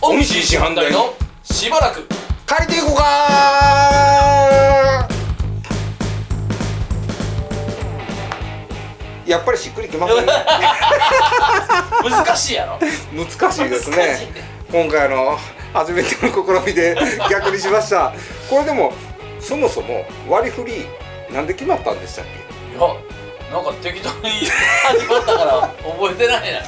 大西師範代のしばらく。借りていこうか。やっぱりしっくりきますね。難しいやろ。難しいです難しいね。今回あの初めての試みで逆にしました。これでもそもそも割り振りなんで決まったんでしたっけ？いやなんか適当に始まったから覚えてないな。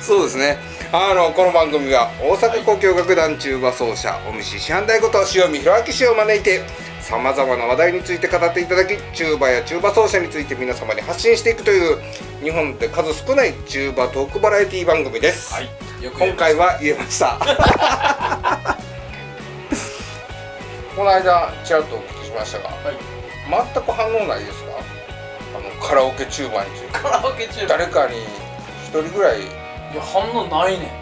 そうですね。あのこの番組は大阪交響楽団チューバ奏者尾道師範代こと塩見弘明氏を招いてさまざまな話題について語っていただきチューバやチューバ奏者について皆様に発信していくという日本で数少ないチューバトークバラエティ番組です、はい今回は言えました。この間ちらっとお聞きしましたがはい。全く反応ないですか？あのカラオケチューバについて。カラオケ中誰かに一人ぐらい。いや反応ないね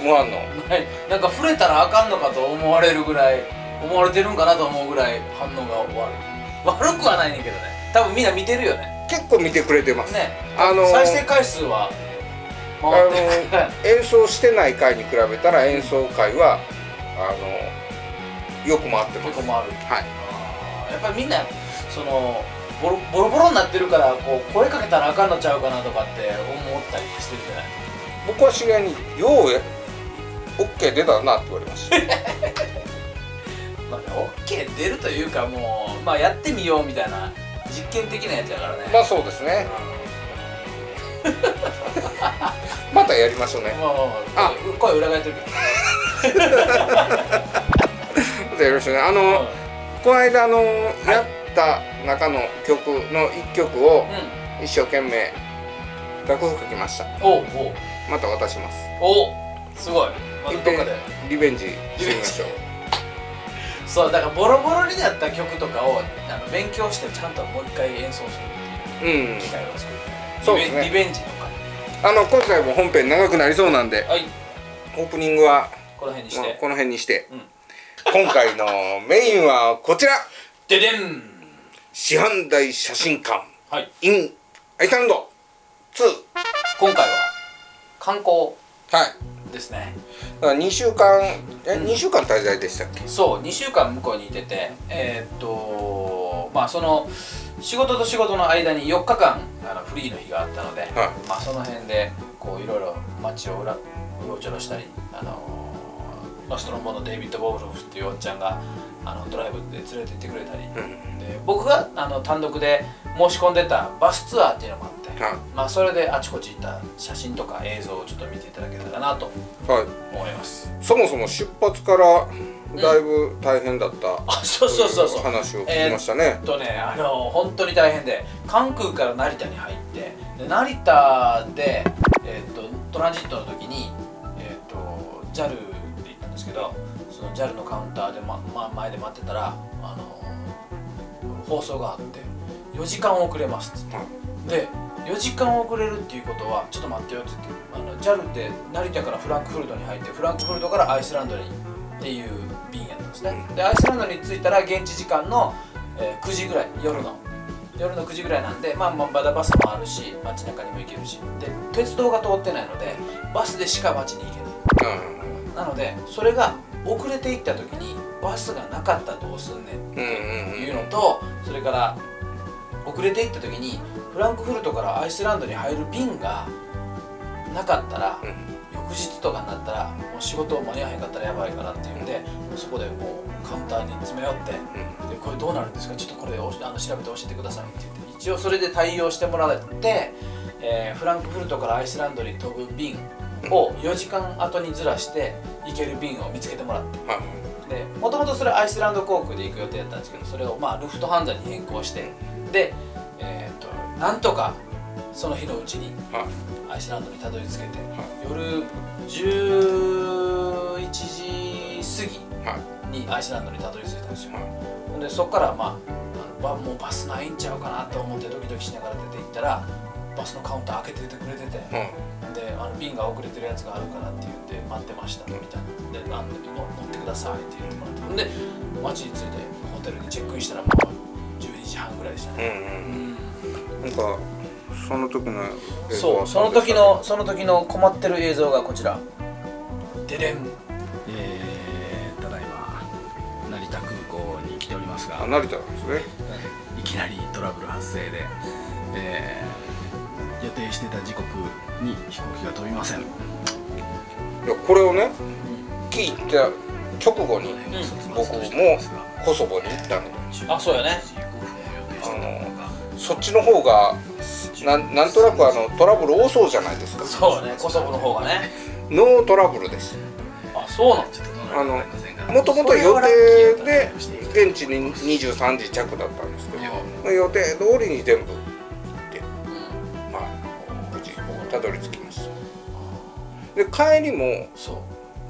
もらんのんない。なんか触れたらあかんのかと思われるぐらい思われてるんかなと思うぐらい反応が悪い。悪くはないねんけどね。多分みんな見てるよね。結構見てくれてます、ね。あの再生回数はあの 演奏してない回に比べたら演奏会はあのよく回ってます。結構回る。はい。やっぱりみんなそのボロボロボロになってるからこう声かけたらあかんのちゃうかなとかって思ったりしてるじゃない？僕は知り合いに「ようや OK 出たな」って言われました。まあ、OK 出るというかもう、まあ、やってみようみたいな実験的なやつやからね、まあそうですね。またやりましょうね。うん、まあまあまああ。声裏返ってるけど。よろしくね。あの、この間あのやった中の曲の一曲をうん、一生懸命楽譜書きました。おうまた渡します。おうおうすごい。またどっかで。リベンジしてみましょう。そうだからボロボロになった曲とかをあの勉強してちゃんともう一回演奏するっていううん。機会を作る。そうですね。リベンジとか。あの今回も本編長くなりそうなんではい。オープニングは、この辺にして、まあこの辺にして、うん。今回のメインはこちら。ででん師範代写真館。はい。in アイスランド。2今回は観光。はい。ですね。だから2週間え2週間滞在でしたっけ？そう2週間向こうにいててえーっとまあその仕事と仕事の間に4日間あのフリーの日があったので、はまあその辺でこういろいろ街を裏うろちょろしたりあのロストロンボのデイビッド・ボブロフっていうおっちゃんがあのドライブで連れて行ってくれたり、うん。で僕があの単独で申し込んでたバスツアーっていうのもあって、はい。まあそれであちこち行った写真とか映像をちょっと見ていただけたらなとはい。思います。そもそも出発からだいぶ大変だった、あそうそうそうそう。話を聞きましたね。え、っとねあの本当に大変で関空から成田に入ってで成田で、えっとトランジットの時に、えっと JAL で行ったんですけどその JAL のカウンターで、まま、前で待ってたらあの放送があって4時間遅れますっつって。で4時間遅れるっていうことはちょっと待ってよって言ってあの JAL って成田からフランクフルトに入ってフランクフルトからアイスランドにっていう便やったんですね。でアイスランドに着いたら現地時間の、えー9時ぐらい夜の。夜の9時ぐらいなんで、まあ、まあまだバスもあるし街中にも行けるし。で鉄道が通ってないのでバスでしか街に行けない。うん。なのでそれが遅れていった時にバスがなかったらどうすんねんってうんいうのとそれから遅れていった時にフランクフルトからアイスランドに入る便がなかったらうん。翌日とかになったらもう仕事間に合わへんかったらやばいからっていうんでもうそこでもうカウンターに詰め寄ってうん。でこれどうなるんですか？ちょっとこれおあの調べて教えてくださいって言って一応それで対応してもらって、えーフランクフルトからアイスランドに飛ぶ便を4時間後にずらして行ける便を見つけてもらって。はい。でもともとそれアイスランド航空で行く予定だったんですけどそれをまあルフトハンザに変更してで、えー、となんとかその日のうちにはい。アイスランドにたどり着けては夜11時過はい。ぎにアイスランドにたどり着いたんですよ。でそこからまあもうバスないんちゃうかなと思ってドキドキしながら出て行ったらバスのカウンター開けててくれてて、うん。であの便が遅れてるやつがあるからって言って待ってましたみたいな。であのの乗ってくださいって言ってもらってほん。で街に着いてホテルにチェックインしたらもう12時半ぐらいでしたうね、んうん。なんかその時の映像はそうその時のその時の困ってる映像がこちら。ででん。えー、ただいま成田空港に来ておりますが。あ成田なんですね。いきなりトラブル発生で、えー予定してた時刻に飛行機が飛びません、いやこれをね聞いた直後に僕もコソボに行ったので。あそうやね。あのそっちの方がなんなんとなくあのトラブル多そうじゃないですか。そうね。コソボの方がね。ノートラブルです。あそうなん？あのもともと予定で現地に23時着だったんですけど予定通りに全部たどり着きました。で帰りもそう。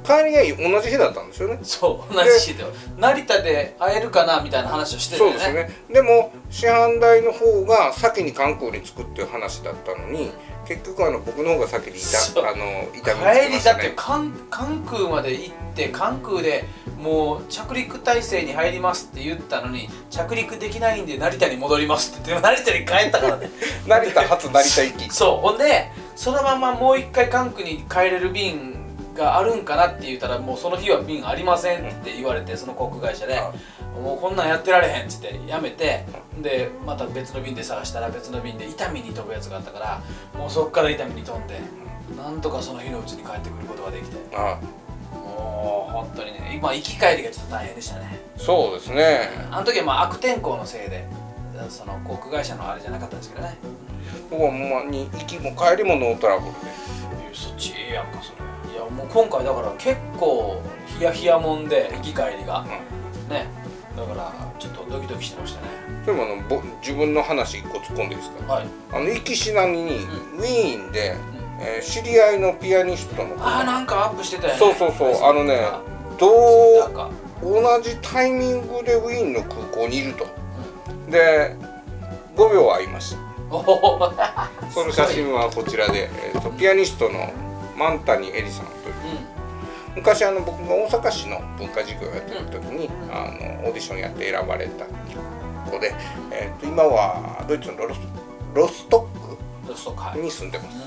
帰りが同じ日だったんですよね。そう同じ日で成田で会えるかなみたいな話をしてるそうよね。ですね。でも師範代の方が先に関空に着くっていう話だったのに結局あの僕の方が先にいそう。たあの痛み帰りだってね関関空まで行って関空でもう着陸態勢に入りますって言ったのに着陸できないんで成田に戻りますって。言って成田に帰ったからね。成田初成田行き。そう。ほんでそのままもう一回関空に帰れる便があるんかなって言ったらもうその日は便ありませんって言われてその航空会社ではもうこんなんやってられへんっつってやめてでまた別の便で探したら別の便で伊丹に飛ぶやつがあったからもうそっから伊丹に飛んでなんとかその日のうちに帰ってくることができて。あもう本当にね今行き帰りがちょっと大変でしたね。そうですね。あの時はまあ悪天候のせいでその航空会社のあれじゃなかったんですけどね僕はほんまに行きも帰りもノートラブルで。いやそっちええやんかそれ。いやもう今回だから結構ヒヤヒヤもんで行き帰りが、ねだからちょっとドキドキしてましたね。でもあのぼ自分の話一個突っ込んでいいですか？はい。あの行きしなみにウィーンで、えー知り合いのピアニストの子ああなんかアップしてたよね。そうそうそう。あのねどう同じタイミングでウィーンの空港にいると。で5秒会いました その写真はこちらで、えーとピアニストのマンタニエリさんという。昔あの僕が大阪市の文化事業をやってる時にあのオーディションやって選ばれた子で、えーと今はドイツのロスロストックに住んでます。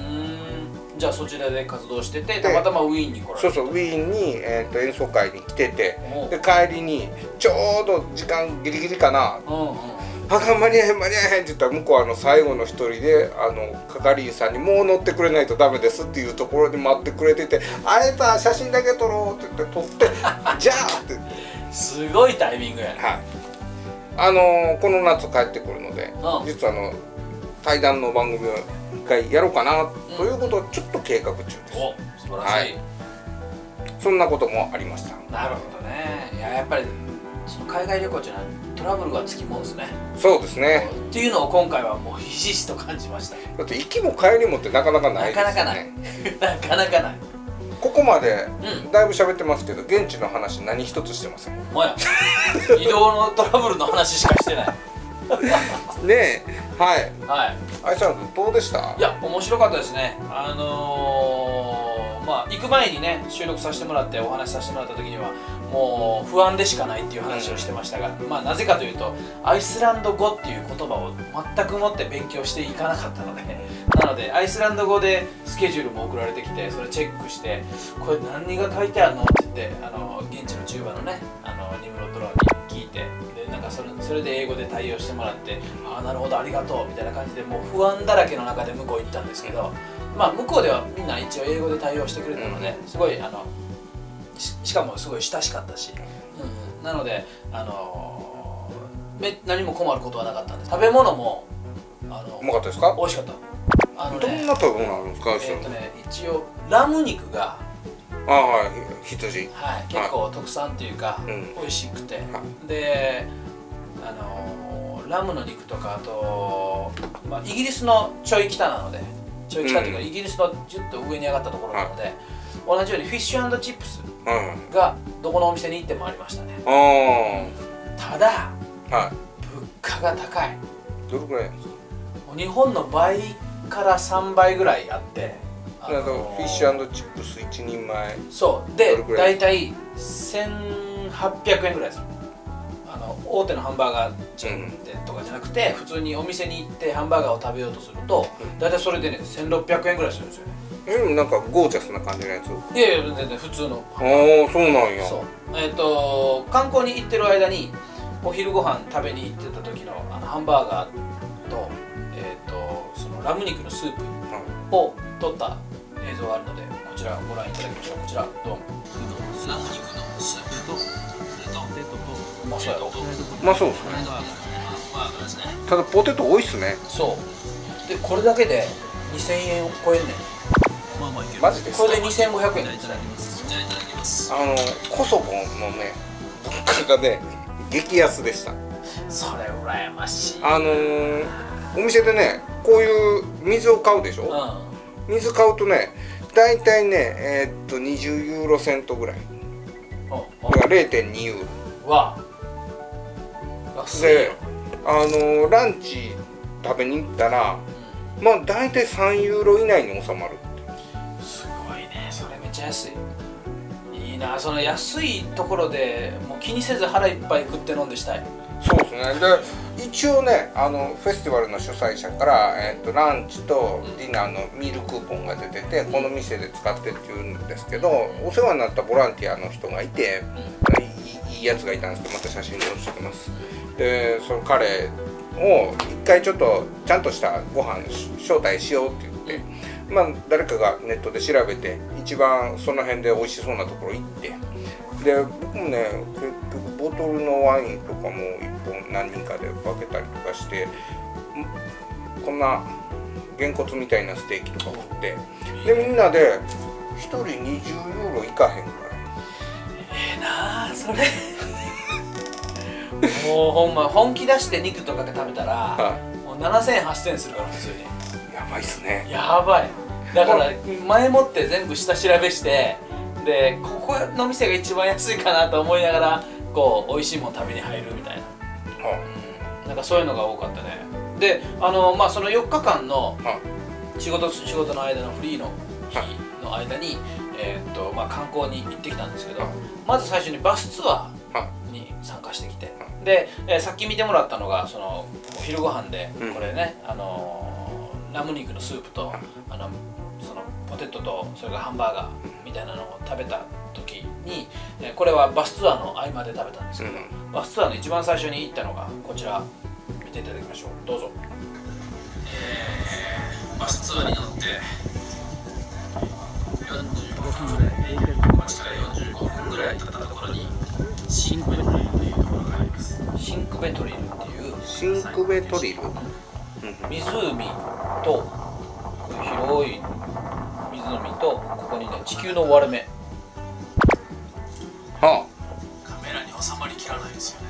じゃあそちらで活動しててたまたまウィーンに来られそうそうウィーンに、えー、と演奏会に来ててで帰りにちょうど時間ギリギリかなうんうんあかん間に合えへん間に合えへんって言ったら向こうはあの最後の一人であの係員さんに「もう乗ってくれないとダメです」っていうところで待ってくれてて「会えた写真だけ撮ろう」って言って撮って「じゃあ!」って言ってすごいタイミングや。ねはい。あのーこの夏帰ってくるので、うん。実はあの対談の番組を一回やろうかなということをちょっと計画中です、お素晴らしい、はい。そんなこともありました。なるほどね。いややっぱりその海外旅行っていうのはトラブルがつきもんですね。そうですね。っていうのを今回はもうひしひしと感じました。だって行きも帰りもってなかなかないね。なかなかない。なかなかない。ここまでうん。だいぶ喋ってますけど現地の話何一つしてません。もや移動のトラブルの話しかしてない。ねえ。はい。はい。愛さんどうでした？いや面白かったですね。あのー、まあ行く前にね収録させてもらってお話しさせてもらった時にはもう不安でしかないっていう話をしてましたが、まあなぜかというとアイスランド語っていう言葉を全くもって勉強していかなかったのでなのでアイスランド語でスケジュールも送られてきてそれチェックしてこれ何が書いてあるのって言ってあの現地のチューバのねあのニムロッドローに聞いてでなんかそれそれで英語で対応してもらってああなるほどありがとうみたいな感じでもう不安だらけの中で向こう行ったんですけどまあ向こうではみんな一応英語で対応してくれたのですごいあのししかもすごい親しかったし、うんうん、なのであのめ何も困ることはなかったんです。食べ物もあのうまかったですか？美味しかった。あのねどんな食べ物あるんですか？えっとね一応ラム肉があはい。羊。はい、結構特産っていうか、うん。美味しくて、はであのーラムの肉とかあと、まあ、イギリスのちょい北なのでちょい北っていうか、うん。イギリスのちょっと上に上がったところなので、同じようにフィッシュチップスうん。がどこのお店に行ってもありましたね。あただあはい。物価が高い。どれくらい日本の倍から3倍ぐらいあって、あのフィッシュチップス1人前。そう。で大体1800円ぐらいです。あの大手のハンバーガーチェーン店とかじゃなくて、普通にお店に行ってハンバーガーを食べようとすると大体それでね1600円ぐらいするんですよね。えでもなんかゴージャスな感じのやつ？いやいや全然普通の。ああそうなんや。そう。えっ、と観光に行ってる間にお昼ご飯食べに行ってた時のあのハンバーガーと,、えっとそのラム肉のスープを撮った映像があるのでこちらご覧いただきましょう。こちらどうも。ラム肉のスープとまそうやろ。まあそうですね。ただポテト多いっすね。そう。でこれだけで2000円を超えんねん。マジですこれで2500円ですね。あのコソボのね物価がね激安でした。それ羨ましいあのー、お店でねこういう水を買うでしょ、う水買うとね大体ねえーっと20ユーロセントぐらい。ん。これが0.2ユーロ。わでよあのーランチ食べに行ったらまあ大体3ユーロ以内に収まるすごいね。それめっちゃ安い。いいな。その安いところでもう気にせず腹いっぱい食って飲んでしたい。そうですね。で一応ねあのフェスティバルの主催者から、えー、とランチとディナーのミールクーポンが出ててこの店で使ってって言うんですけどお世話になったボランティアの人がいていやつがいたんですけどまた写真に載せてます。でその彼を一回ちょっとちゃんとしたご飯招待しようって言ってまあ誰かがネットで調べて一番その辺で美味しそうなところ行ってで僕もね結局ボトルのワインとかも1本何人かで分けたりとかしてこんなげんこつみたいなステーキとか食ってでみんなで1人20ユーロいかへんぐらい。ええなあそれ。もうほんま本気出して肉とかで食べたらはもう7000、8000するから普通に。いやばいっすね。やばい。だから前もって全部下調べしてでここの店が一番安いかなと思いながらこう美味しいもの食べに入るみたいな。はなんかそういうのが多かったね。であのまあその4日間のは仕事仕事の間のフリーの日の間に、えーっとまあ、観光に行ってきたんですけど、はい。まず最初にバスツアはーに参加してきて、はで、えーさっき見てもらったのがそのお昼ご飯でうん。これね、あのーラム肉のスープと、はいあのそのポテトとそれからハンバーガーみたいなのを食べた時に、えーこれはバスツアーの合間で食べたんですけど、うん。バスツアーの一番最初に行ったのがこちら。見ていただきましょう。どうぞ、バスツアーに乗って45分ぐらい街から45分ぐらい経ったところにシンクベトリルというシンクベトリルっていうシンクベトリル、うん。湖と広い湖とここにね地球の割れ目。はカメラに収まりきらないですよね。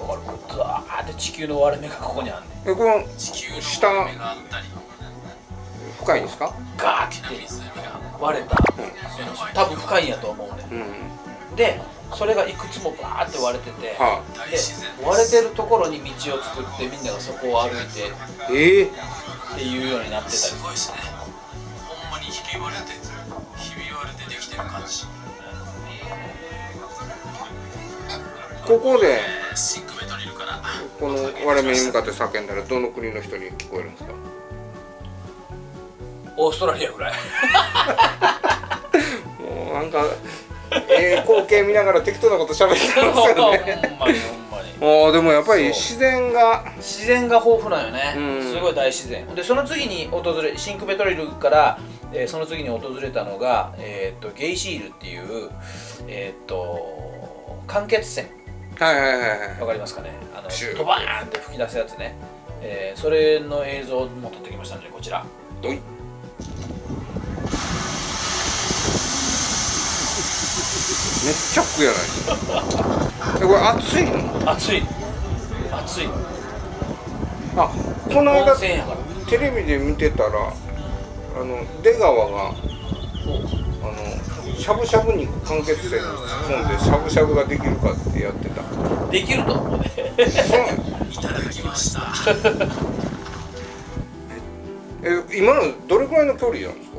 わかる。これドワーって地球の割れ目がここにあるねあえこの地球の下。割れ目があったり。深いんですか？ガーって割れた、その。多分深いんやと思うねうん。でそれがいくつもバーって割れてて、はで割れてるところに道を作ってみんながそこを歩いてええっていうようになってたりすごいですねほんまにひび割れてひび割れてできてる。感じここでこの割れ目に向かって叫んだらどの国の人に聞こえるんですか？オーストラリアぐらい。もうなんかええ光景見ながら適当なこと喋って ほんますよまにねほんまに。ああでもやっぱり自然が。自然が豊富なんよね、うん。すごい大自然。でその次に訪れシンクベトリルから、えーその次に訪れたのが、えー、とゲイシールっていうえっ、と間欠泉。はいはいはいはいわかりますかね？あのシュードバーンって吹き出すやつね、えーそれの映像も撮ってきましたのでこちら。おいめっちゃ吹くやない。これ熱いの？熱い。熱い。あこの温間テレビで見てたらあの出川があのしゃぶしゃぶ肉間欠泉に突っ込んでしゃぶしゃぶができるかってやってた。できると思う。ねいただきましたえ今のどれくらいの距離なんですか？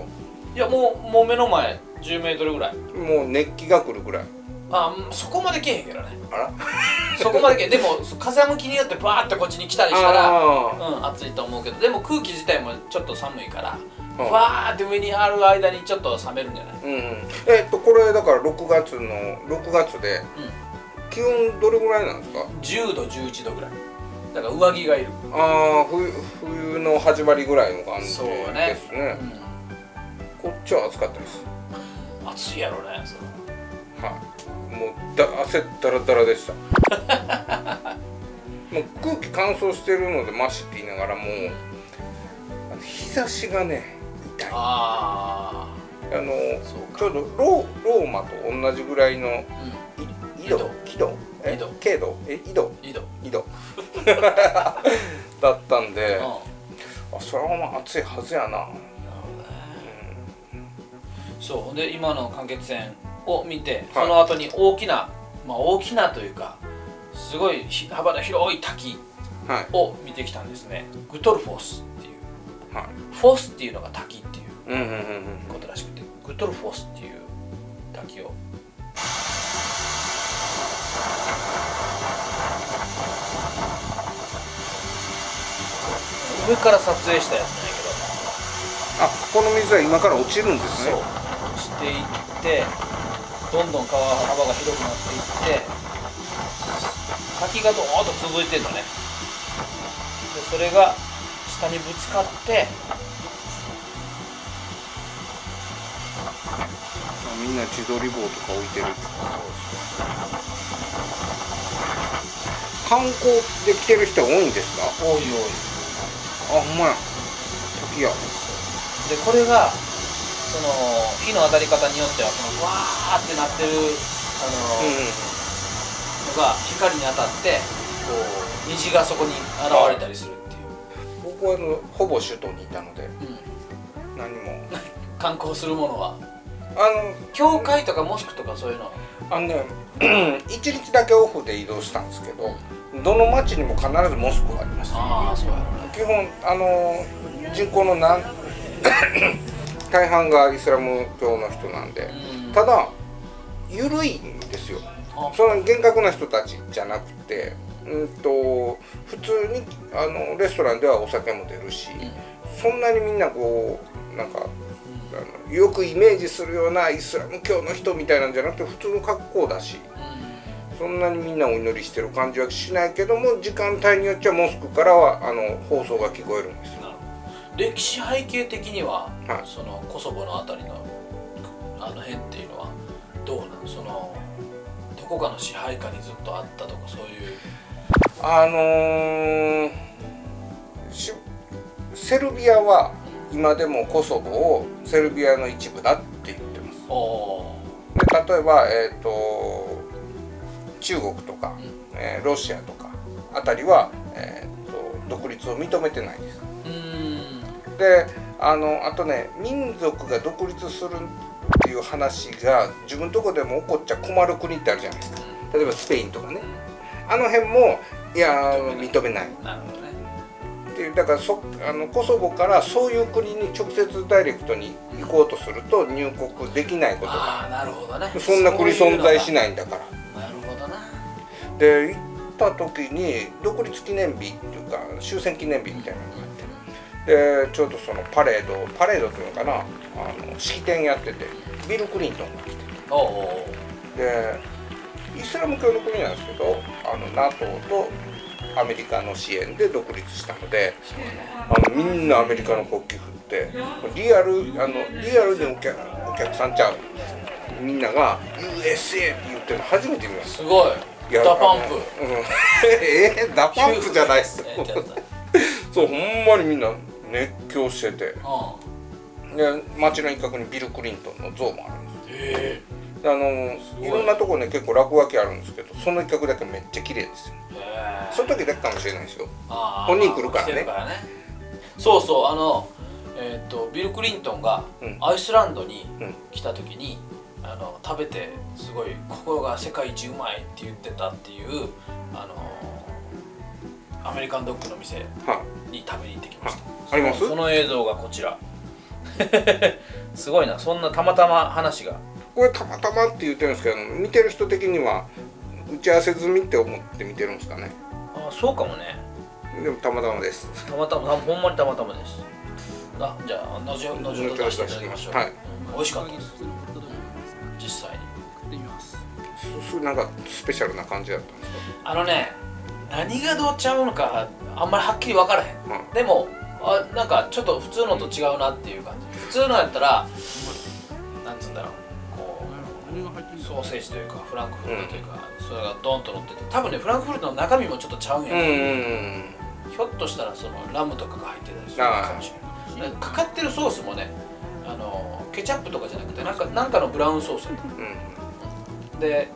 いやもうもう目の前10メートルぐらい。もう熱気が来るぐらい。あうんそこまでけえへんけどね。あら？そこまでけえでも風向きによってバーってこっちに来たりしたらあうん暑いと思うけど。でも空気自体もちょっと寒いからうん。わーって上にある間にちょっと冷めるんじゃない？ーうん。えっとこれだから6月の6月で気温どれぐらいなんですか？10度11度ぐらい。だから上着がいる。ああ冬冬の始まりぐらいの感じですそうね。ねこっちは暑かったです。うん暑いやろねそれはい。もうだ汗だらだらでした。もう空気乾燥してるのでマシって言いながらもう日差しがね痛い。ああのちょうどローローマと同じぐらいのあうん。緯度緯度。え？緯度。経度？え？緯度？いい度。緯度。だったんでうん。あそれはまあ暑いはずやなそうで今の間欠泉を見て、はい。その後に大きなまあ大きなというかすごいひ幅の広い滝はい。を見てきたんですね。グトルフォスっていう。はい。フォスっていうのが滝っていうことらしくてグトルフォスっていう滝を。上から撮影したやつなんやけど。あこの水は今から落ちるんですねそうしていってどんどん川幅が広くなっていって滝がどーっと続いてんのね。でそれが下にぶつかってあみんな自撮り棒とか置いてる観光で来てる人多いんですか？おいおい。あほんまや。滝や。でこれがその火の当たり方によってはそのわーってなってるあの、のが光に当たってこう虹がそこに現れたりするっていう、僕はあのほぼ首都にいたのでうん、何も。観光するものは。あ教会とかモスクとかそういうののあのね 一日だけオフで移動したんですけどどの町にも必ずモスクがありましたああそうやろね。基本あの人口の何 大半がイスラム教の人なんでうん。ただ緩いんですよ。あ。その厳格な人たちじゃなくてうんと普通にあのレストランではお酒も出るしそんなにみんなこうなんかあのよくイメージするようなイスラム教の人みたいなんじゃなくて普通の格好だしそんなにみんなお祈りしてる感じはしないけども時間帯によってはモスクからはあの放送が聞こえるんですよ歴史背景的には、はい。そのコソボのあたりのあの辺っていうのはどうなのそのどこかの支配下にずっとあったとかそういう。あのーしセルビアは今でもコソボをセルビアの一部だって言ってます。で例えば、えー、と中国とか、えーロシアとかあたりは、えー、と独立を認めてないですであのあとね民族が独立するっていう話が自分のとこでも起こっちゃ困る国ってあるじゃないですか。例えばスペインとかね。あの辺もいや認めない。なるほどね。っていうだからそあのコソボからそういう国に直接ダイレクトに行こうとすると入国できないこと。がああなるほどね。そんな国存在しいないんだから。なるほどな。で行った時に独立記念日っていうか終戦記念日みたいな。のでちょうどそのパレードパレードっていうのかなあの式典やっててビル・クリントンが来てでイスラム教の国なんですけどあの NATO とアメリカの支援で独立したのであのみんなアメリカの国旗振ってリアルあのリアルでお客お客さんちゃうみんなが USA って言ってるの初めて見ました。すごい。ダパンプ。うん、えー、ダパンプじゃないっす そうほんまにみんな熱狂してて。うで街の一角にビル・クリントンの像もあるんです。んへであのごい。いろんなとこね結構落書きあるんですけどその一角だけめっちゃ綺麗ですよ。え。その時だけかもしれないですよ。本人来るからね。来てそうそうあのえーっとビル・クリントンがうん。アイスランドにうん。来た時にあの食べてすごいここが世界一うまいって言ってたっていうあのアメリカンドッグの店は。に食べに行ってきました。ああります？その映像がこちら。すごいな。そんなたまたま話が。これたまたまって言ってるんですけど見てる人的には打ち合わせ済みって思って見てるんですかね。あそうかもね。でもたまたまです。たまたまほんまにたまたまです。あじゃあ後ほど出していただきましょう、はいうん美味しかったです。実際にすなん。かスペシャルな感じだったんですかあのね何がどうちゃうのかあんまりはっきり分からへん、うん。でもあなんかちょっと普通のと違うなっていう感じ。普通のやったらなんつうんだろう。こうソーセージというかフランクフルトというか、それがドンと乗ってて。多分ねフランクフルトの中身もちょっとちゃうんやけど、うん。うんひょっとしたらそのラムとかが入ってたりするかもしれない。かかってるソースもねあのケチャップとかじゃなくてなんかなんかのブラウンソースうん。で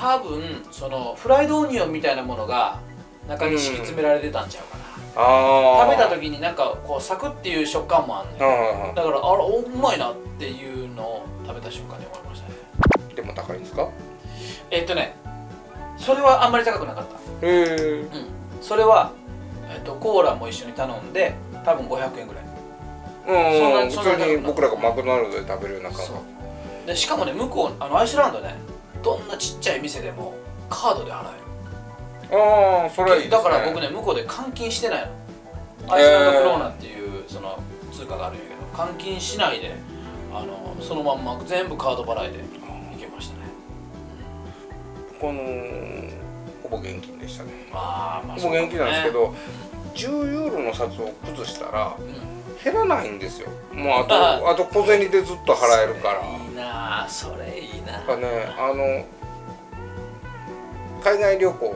多分そのフライドオニオンみたいなものが中に敷き詰められてたんちゃうかな、食べた時になんかこうサクッっていう食感もあんねんあだからあらおうまいなっていうのを食べた瞬間に思いましたね。あでも高いんですか？えっとねそれはあんまり高くなかった。へえ。うん。それは、えっと、コーラも一緒に頼んで多分500円ぐらい。うん。そんな普通に僕らがマクドナルドで食べるような感覚。でしかもね向こうあのアイスランドねどんなちっちゃい店でもカードで払える。ああそれはいいね。だから僕ね向こうで換金してないの。アイスランドクローナっていうその通貨があるんやけど換金しないであのそのまんま全部カード払いで行けましたね。このほぼ現金でしたね。ああまあほぼ現金なんですけど10ユーロの札を崩したらかもね減らないんですよ。もうああとあと小銭でずっと払えるから。うんいいなあそれいいな。やっぱねあの海外旅行の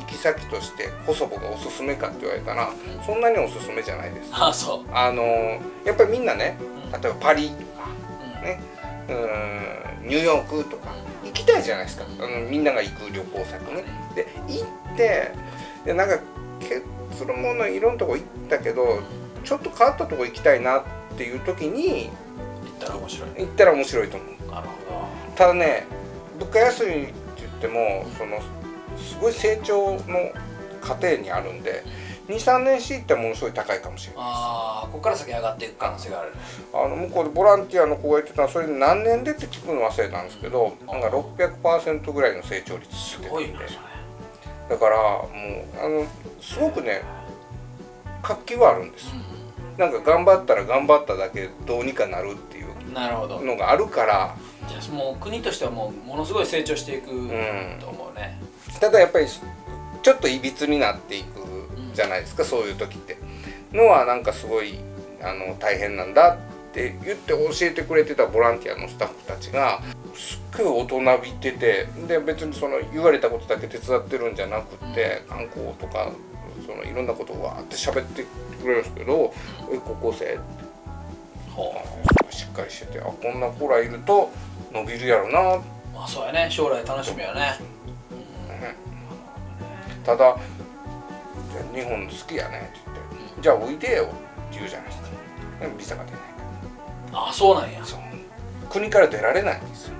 行き先としてコソボがおすすめかって言われたらそんなにおすすめじゃないです。ああそう。あのやっぱりみんなねうん。例えばパリとかうん。ねうーんニューヨークとか行きたいじゃないですか。あのみんなが行く旅行先ね。で行ってでなんか結論ものいろんなとこ行ったけどちょっと変わったとこ行きたいなっていう時に行ったら面白い。行ったら面白いと思う。なるほただね物価安いって言ってもそのすごい成長の過程にあるんで23年していったらものすごい高いかもしれない。ああここから先上がっていく可能性があるあの向こうでボランティアの子が言ってたそれ何年でって聞くの忘れたんですけどなんか600%ぐらいの成長率すごいなそれ。言っててだからもうあのすごくね活気はあるんです。なんか頑張ったら頑張っただけどうにかなるっていうのがあるから。じゃあもう国としてはもうものすごい成長していくん。と思うね、ただやっぱりちょっといびつになっていくじゃないですか、そういう時って。のはなんかすごいあの大変なんだって言って教えてくれてたボランティアのスタッフたちがすっごい大人びててで別にその言われたことだけ手伝ってるんじゃなくって観光とかそのいろんなことをわーって喋ってくれるんですけど「え高校生?」ほあ。しっかりしててあこんな子らいると伸びるやろな。うまあそうやね。将来楽しみやね。ただじゃあ日本好きやね。って言って、じゃあおいでよって言うじゃないですか。でもビザが出ないああそうなんや。そう。国から出られないんですよ。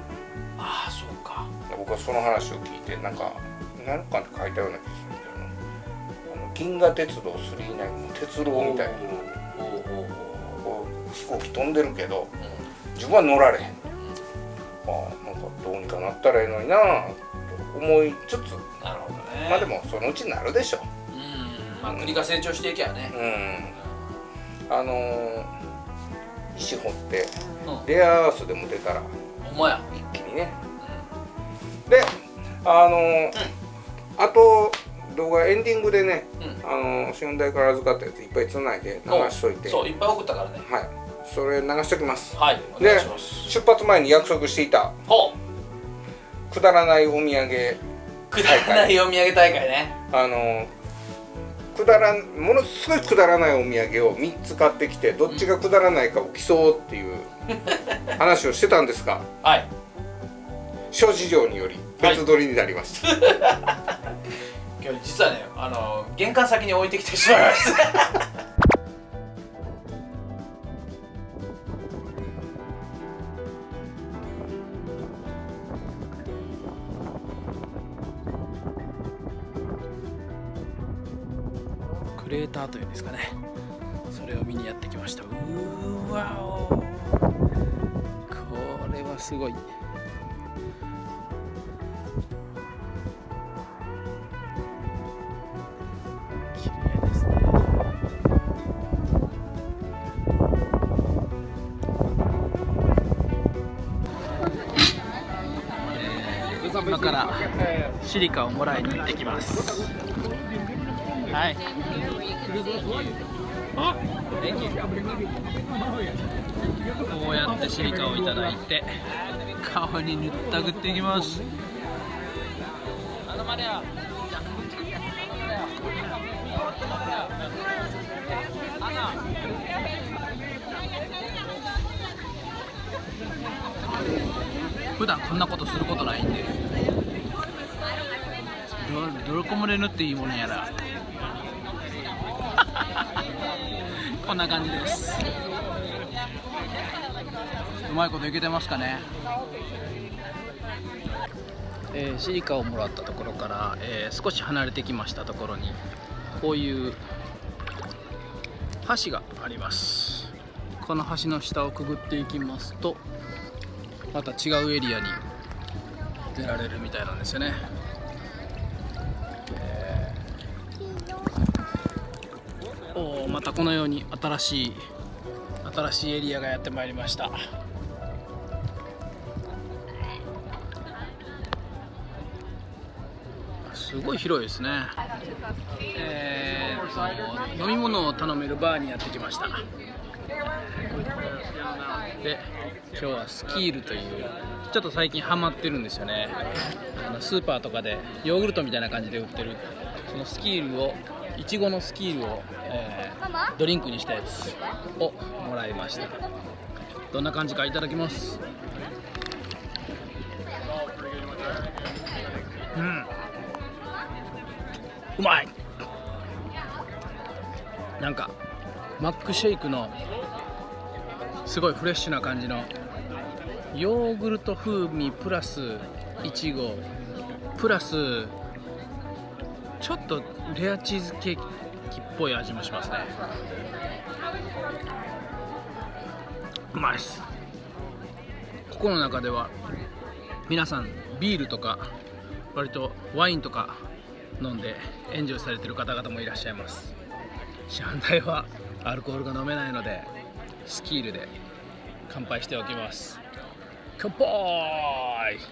ああそうか。僕はその話を聞いてなんか何かって書いたような気が銀河鉄道999の鉄道みたいな。飛行機飛んでるけどう自分は乗られへん。ああなんかどうにかなったらいいのになと思いつつ。んなるほどね。まあでもそのうちになるでしょ。うん。まあ国が成長していけばね。うん。あのー石掘ってうん。レアアースでも出たらほんまや。一気にね。であのーあと動画エンディングでね、うん。あのー、春台から預かったやついっぱいつないで流しといて。そういっぱい送ったからね。はい。それ流しときます。はいおで出発前に約束していたほくだらないお土産。うくだらないお土産大会ね。あのーくだらんものすごいくだらないお土産を3つ買ってきてどっちがくだらないかを競おうっていう 話をしてたんですがはい。諸事情により別撮りになりました、今日実はねあの玄関先に置いてきてしまいましたクレーターというんですかね。それを見にやってきました。うーわおこれはすごい。からシリカをもらいに行ってきます。はい。こうやってシリカをいただいて顔に塗ったくっていきます。普段こんなことすることないんでどどこまで塗っていいものやら。こんな感じです。うまいこといけてますかね。えーシリカをもらったところから、えー少し離れてきましたところにこういう橋があります。この橋の下をくぐっていきますとまた違うエリアに出られるみたいなんですよね、またこのように新しい新しいエリアがやってまいりました。すごい広いですね。えー飲み物を頼めるバーにやってきました。で今日はスキールというちょっと最近ハマってるんですよね。あのスーパーとかでヨーグルトみたいな感じで売ってるそのスキールをいちごのスキールを、えードリンクにしたやつをもらいました。どんな感じかいただきます。うん。うまい。なんかマックシェイクのすごいフレッシュな感じのヨーグルト風味プラスいちごプラスちょっとレアチーズケーキっぽい味もしますね。うまいっす。ここの中では皆さんビールとか割とワインとか飲んでエンジョイされてる方々もいらっしゃいます。市販代はアルコールが飲めないのでスキールで乾杯しておきます。乾杯!